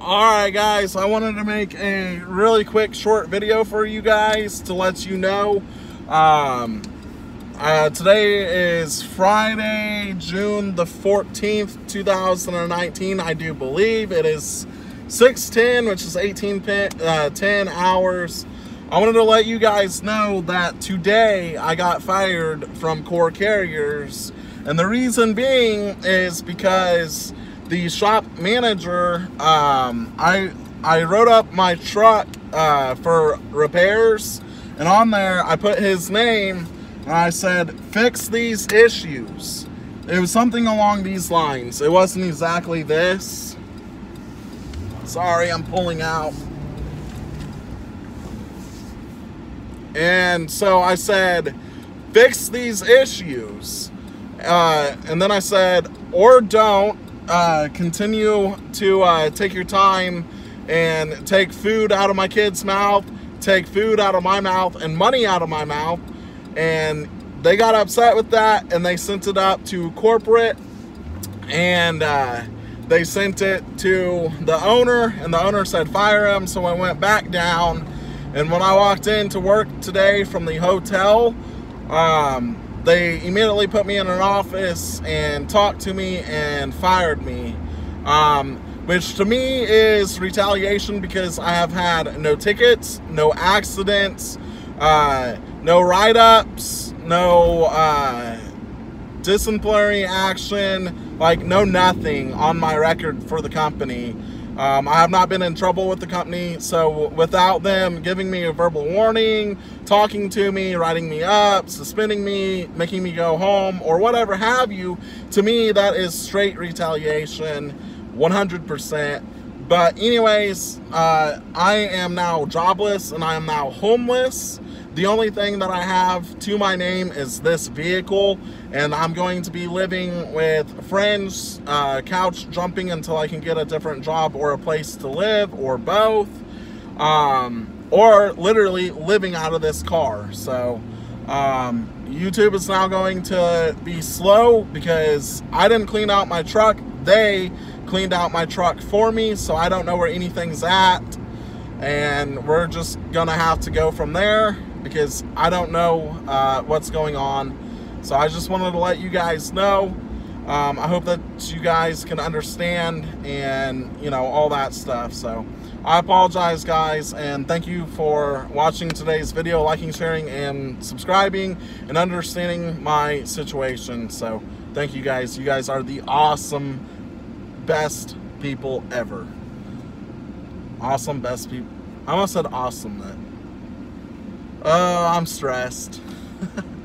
Alright guys, I wanted to make a really quick short video for you guys to let you know. Um, uh, today is Friday, June the 14th, 2019, I do believe. It is 6.10, which is 18 uh, 10 hours. I wanted to let you guys know that today I got fired from Core Carriers. And the reason being is because the shop manager, um, I I wrote up my truck uh, for repairs, and on there I put his name, and I said, fix these issues. It was something along these lines. It wasn't exactly this. Sorry, I'm pulling out. And so I said, fix these issues. Uh, and then I said, or don't, uh, continue to uh, take your time and take food out of my kid's mouth, take food out of my mouth, and money out of my mouth. And they got upset with that and they sent it up to corporate and uh, they sent it to the owner and the owner said fire him so I went back down and when I walked in to work today from the hotel um, they immediately put me in an office and talked to me and fired me. Um, which to me is retaliation because I have had no tickets, no accidents, uh, no write-ups, no uh, disciplinary action, like no nothing on my record for the company. Um, I have not been in trouble with the company, so without them giving me a verbal warning, talking to me, writing me up, suspending me, making me go home, or whatever have you, to me that is straight retaliation, 100%. But anyways, uh, I am now jobless and I am now homeless. The only thing that I have to my name is this vehicle, and I'm going to be living with friends, uh, couch jumping until I can get a different job or a place to live, or both, um, or literally living out of this car. So, um, YouTube is now going to be slow because I didn't clean out my truck. They cleaned out my truck for me, so I don't know where anything's at. And we're just gonna have to go from there because I don't know uh, what's going on. So I just wanted to let you guys know. Um, I hope that you guys can understand and, you know, all that stuff. So I apologize, guys, and thank you for watching today's video, liking, sharing, and subscribing, and understanding my situation. So thank you, guys. You guys are the awesome, best people ever. Awesome, best people. I almost said awesome then. Oh, I'm stressed.